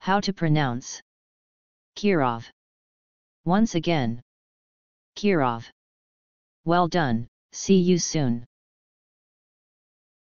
How to pronounce Kirov. Once again. Kirov. Well done, see you soon.